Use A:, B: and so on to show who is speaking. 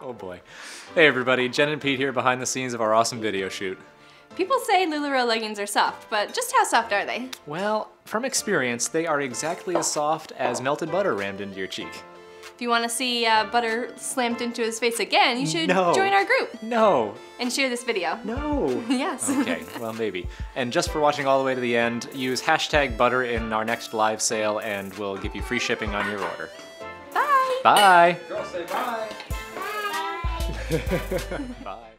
A: Oh boy. Hey everybody, Jen and Pete here behind the scenes of our awesome video shoot.
B: People say LuLaRoe leggings are soft, but just how soft are they?
A: Well, from experience, they are exactly as soft as melted butter rammed into your cheek.
B: If you want to see uh, butter slammed into his face again, you should
A: No.
B: join our group
A: No,
B: and share this video.
A: no.
B: Yes.
A: Okay, well maybe. And just for watching all the way to the end, use hashtag butter in our next live sale and we'll give you free shipping on your order.
B: Bye.
A: Bye!
C: Girls say bye.
A: bye. Bye.